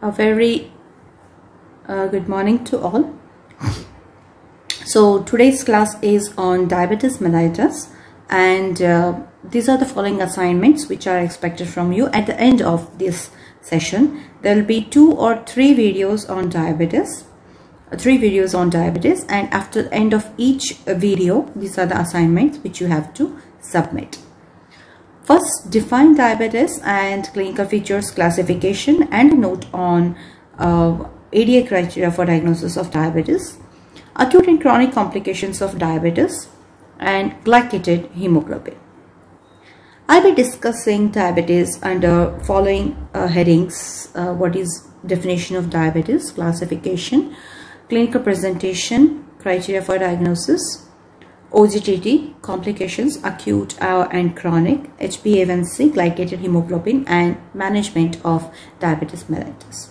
a very uh, good morning to all. So today's class is on diabetes mellitus and uh, these are the following assignments which are expected from you at the end of this session. There will be two or three videos on diabetes, three videos on diabetes and after the end of each video these are the assignments which you have to submit. First, define diabetes and clinical features classification and note on uh, ADA criteria for diagnosis of diabetes, acute and chronic complications of diabetes, and glycated hemoglobin. I'll be discussing diabetes under following uh, headings. Uh, what is definition of diabetes, classification, clinical presentation, criteria for diagnosis, OGTT, complications, acute and chronic, HbA1c, glycated hemoglobin, and management of diabetes mellitus.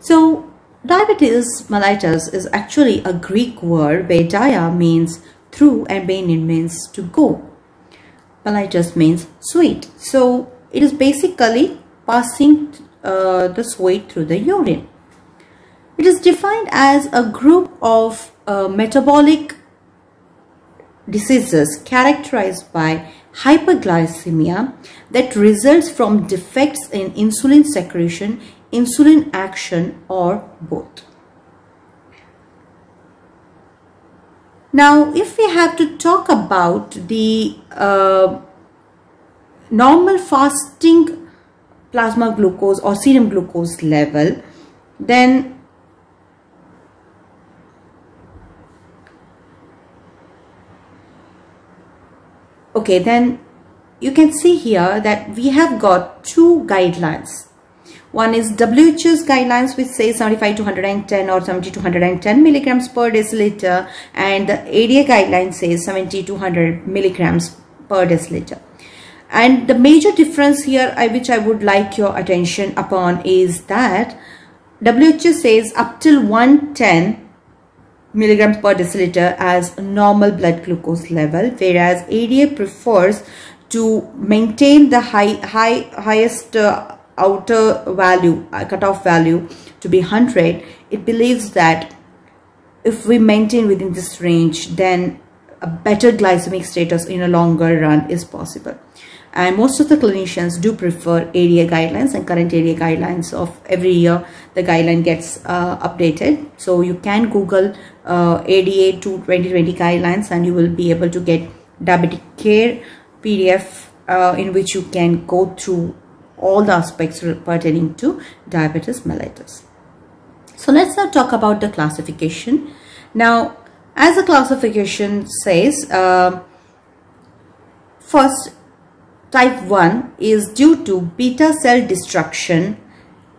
So, diabetes mellitus is actually a Greek word where dia means through and benin means to go. Mellitus means sweet. So, it is basically passing uh, the sweet through the urine. It is defined as a group of uh, metabolic diseases characterized by hyperglycemia that results from defects in insulin secretion, insulin action or both. Now, if we have to talk about the uh, normal fasting plasma glucose or serum glucose level, then okay then you can see here that we have got two guidelines one is WHO's guidelines which says 75 to 110 or 70 to 110 milligrams per deciliter and the ADA guideline says 70 to 100 milligrams per deciliter. And the major difference here I, which I would like your attention upon is that WHO says up till 110 milligrams per deciliter as normal blood glucose level whereas ADA prefers to maintain the high, high highest uh, outer value uh, cutoff value to be 100 it believes that if we maintain within this range then a better glycemic status in a longer run is possible. And most of the clinicians do prefer ADA guidelines and current ADA guidelines of every year the guideline gets uh, updated. So you can google uh, ADA to 2020 guidelines and you will be able to get diabetic care PDF uh, in which you can go through all the aspects pertaining to diabetes mellitus. So let's now talk about the classification. Now as the classification says, uh, first type 1 is due to beta cell destruction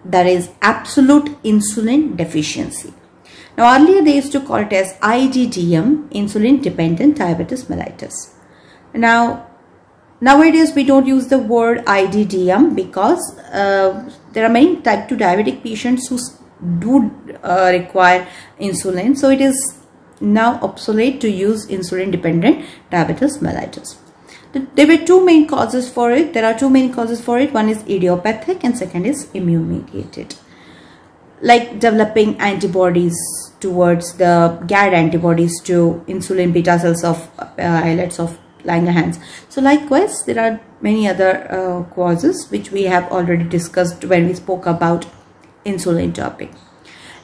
that is absolute insulin deficiency. Now earlier they used to call it as IDDM, insulin dependent diabetes mellitus. Now nowadays we don't use the word IDDM because uh, there are many type 2 diabetic patients who do uh, require insulin. So it is now obsolete to use insulin dependent diabetes mellitus. There were two main causes for it. There are two main causes for it. One is idiopathic and second is immune mediated. Like developing antibodies towards the GAD antibodies to insulin beta cells of uh, islets of Langerhans. So likewise, there are many other uh, causes which we have already discussed when we spoke about insulin topic.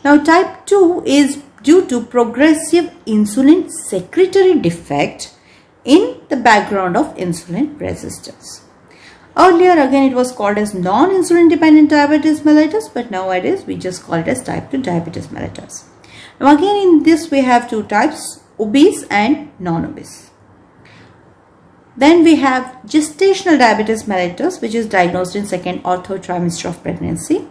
Now type 2 is due to progressive insulin secretory defect in the background of insulin resistance. Earlier again it was called as non-insulin dependent diabetes mellitus but nowadays we just call it as type 2 diabetes mellitus. Now again in this we have two types obese and non-obese. Then we have gestational diabetes mellitus which is diagnosed in second or third trimester of pregnancy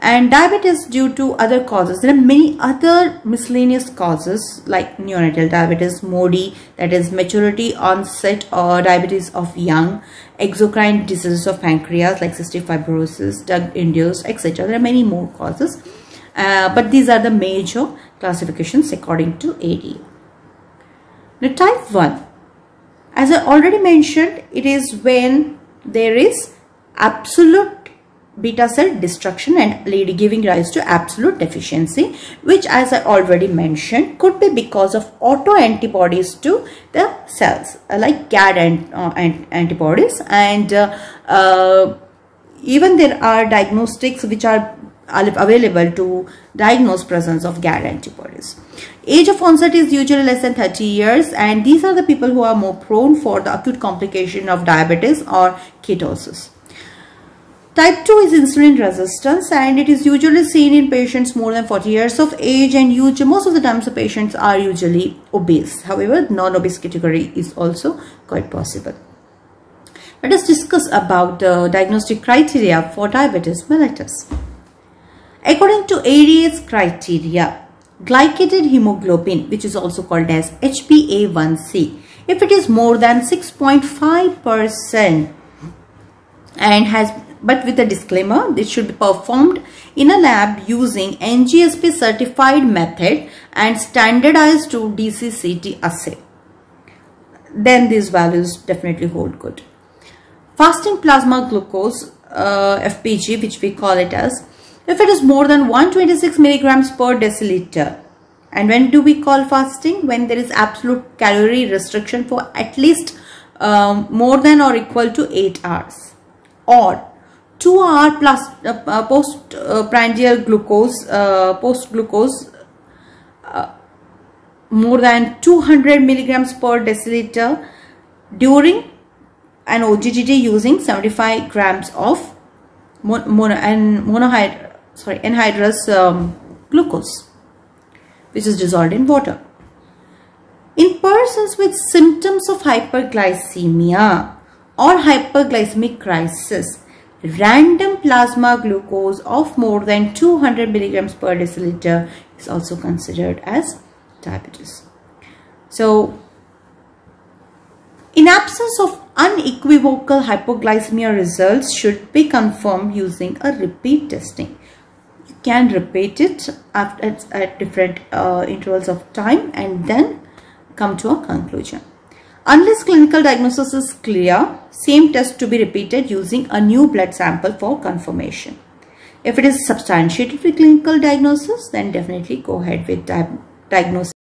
and diabetes due to other causes. There are many other miscellaneous causes like neonatal diabetes, MODY that is maturity onset or diabetes of young, exocrine diseases of pancreas like cystic fibrosis, drug induced etc. There are many more causes uh, but these are the major classifications according to ADA. Now type 1 as I already mentioned it is when there is absolute beta cell destruction and giving rise to absolute deficiency which as I already mentioned could be because of autoantibodies to the cells uh, like GAD and, uh, antibodies and uh, uh, even there are diagnostics which are available to diagnose presence of GAD antibodies. Age of onset is usually less than 30 years and these are the people who are more prone for the acute complication of diabetes or ketosis. Type 2 is insulin resistance and it is usually seen in patients more than 40 years of age and most of the times the patients are usually obese. However, non-obese category is also quite possible. Let us discuss about the diagnostic criteria for diabetes mellitus. According to ADA's criteria, glycated hemoglobin, which is also called as HbA1c, if it is more than 6.5% and has but with a disclaimer this should be performed in a lab using NGSP certified method and standardized to DCCT assay. Then these values definitely hold good. Fasting plasma glucose uh, FPG which we call it as if it is more than 126 milligrams per deciliter. And when do we call fasting? When there is absolute calorie restriction for at least um, more than or equal to 8 hours. Or 2 hour plus uh, uh, post uh, prandial glucose uh, post glucose uh, more than 200 milligrams per deciliter during an OGTT using 75 grams of mon and monohyd sorry anhydrous um, glucose which is dissolved in water. In persons with symptoms of hyperglycemia or hyperglycemic crisis, random plasma glucose of more than 200 milligrams per deciliter is also considered as diabetes. So, in absence of unequivocal hypoglycemia results should be confirmed using a repeat testing. Can repeat it at different uh, intervals of time and then come to a conclusion. Unless clinical diagnosis is clear, same test to be repeated using a new blood sample for confirmation. If it is substantiated with clinical diagnosis, then definitely go ahead with di diagnosis.